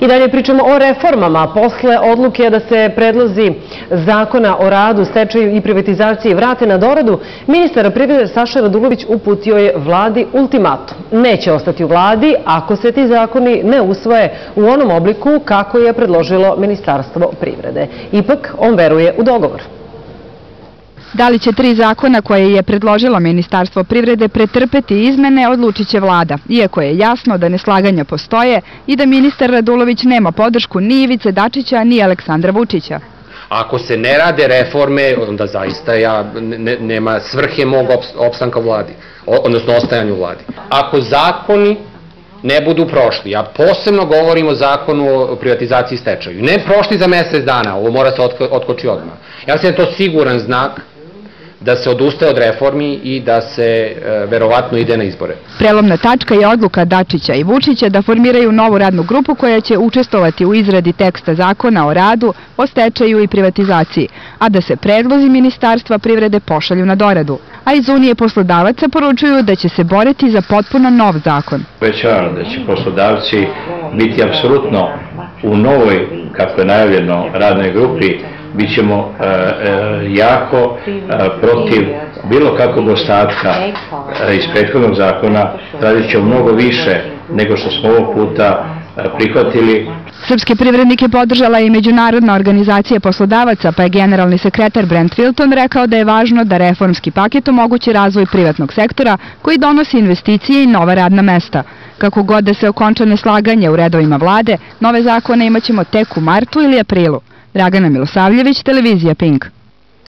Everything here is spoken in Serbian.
I dalje pričamo o reformama. Posle odluke da se predlozi zakona o radu, stečaju i privatizaciji vrate na doradu, ministar privrede Saša Radulović uputio je vladi ultimatum. Neće ostati u vladi ako se ti zakoni ne usvoje u onom obliku kako je predložilo Ministarstvo privrede. Ipak, on veruje u dogovor. Da li će tri zakona koje je predložilo Ministarstvo privrede pretrpeti izmene, odlučit će vlada, iako je jasno da neslaganja postoje i da ministar Radulović nema podršku ni Ivice Dačića, ni Aleksandra Vučića. Ako se ne rade reforme, onda zaista ja, ne, nema svrhe mog opstanka vladi, odnosno ostajanju vladi. Ako zakoni ne budu prošli, ja posebno govorim o zakonu o privatizaciji stečaju, ne prošli za mesec dana, ovo mora se otkoči odmah. Ja sam to siguran znak da se odustaje od reformi i da se e, verovatno ide na izbore. Prelomna tačka je odluka Dačića i Vučića da formiraju novu radnu grupu koja će učestovati u izradi teksta zakona o radu, o stečaju i privatizaciji, a da se predlozi Ministarstva privrede pošalju na doradu. A iz Unije poslodavaca poručuju da će se boriti za potpuno nov zakon. Većavano da će poslodavci biti apsolutno u novoj, kako je najavljeno, radnoj grupi bit ćemo e, e, jako e, protiv bilo kakvog ostatka iz prethodnog zakona, radit ćemo mnogo više nego što smo ovog puta prihvatili. Srpski privrednik je podržala i Međunarodna organizacija poslodavaca, pa je generalni sekretar Brent Wilton rekao da je važno da reformski paket omogući razvoj privatnog sektora koji donosi investicije i nova radna mesta. Kako god da se okonča neslaganje u redovima vlade, nove zakone imaćemo tek u martu ili aprilu. Dragana Milosavljević, televizija Pink.